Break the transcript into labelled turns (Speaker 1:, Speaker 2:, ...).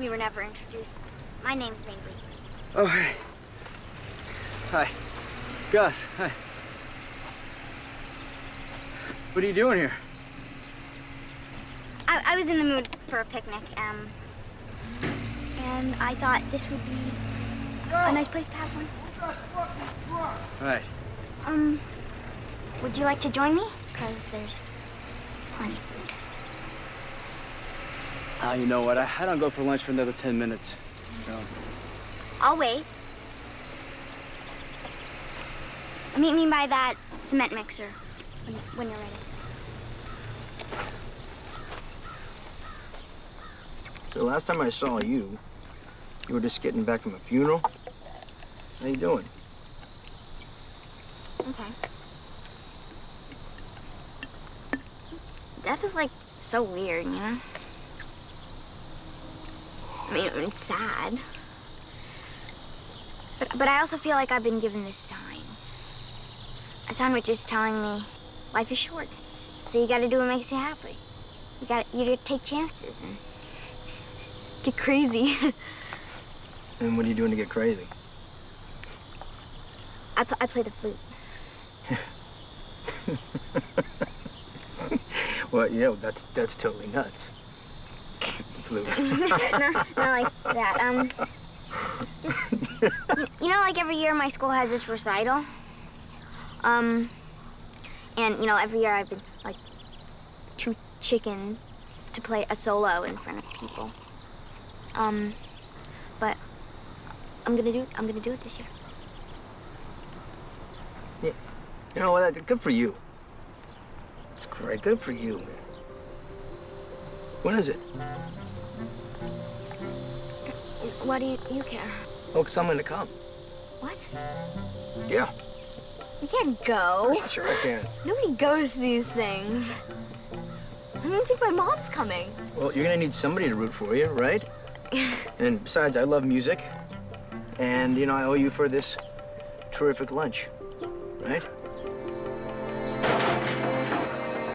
Speaker 1: We were never introduced. My name's Bingley.
Speaker 2: Oh, hey. Hi. Gus, hi. What are you doing here?
Speaker 1: I, I was in the mood for a picnic, um, and I thought this would be a nice place to have one.
Speaker 2: Right.
Speaker 1: Um, would you like to join me? Because there's plenty of.
Speaker 2: Ah, you know what? I, I don't go for lunch for another 10 minutes. So,
Speaker 1: I'll wait. Meet me by that cement mixer when, when you're ready.
Speaker 3: So last time I saw you, you were just getting back from a funeral. How you doing?
Speaker 1: Okay. Death is like so weird, you know? I mean, it's sad. But, but I also feel like I've been given this sign. A sign which is telling me life is short. So you gotta do what makes you happy. You gotta, you gotta take chances and get crazy.
Speaker 3: And what are you doing to get crazy?
Speaker 1: I, pl- I play the flute.
Speaker 3: Well, yeah, that's that's totally nuts.
Speaker 1: Not, not like that. Um, just, you, you know, like every year my school has this recital. Um, and you know, every year I've been like too chicken to play a solo in front of people. Um, but I'm gonna do. I'm gonna do it this year. Yeah.
Speaker 3: You know what? Good for you. It's great. Good for you, man. When is it?
Speaker 1: Why do you, you care?
Speaker 3: Oh, 'cause I'm gonna come.
Speaker 1: What?
Speaker 3: Yeah,
Speaker 1: You can't go.
Speaker 3: sure I can.
Speaker 1: Nobody goes to these things. I don't think my mom's coming.
Speaker 3: Well, you're gonna need somebody to root for you, right? and besides, I love music, and you know I owe you for this terrific lunch, right?